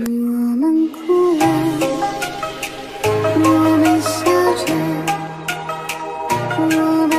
我们哭了我们笑着我们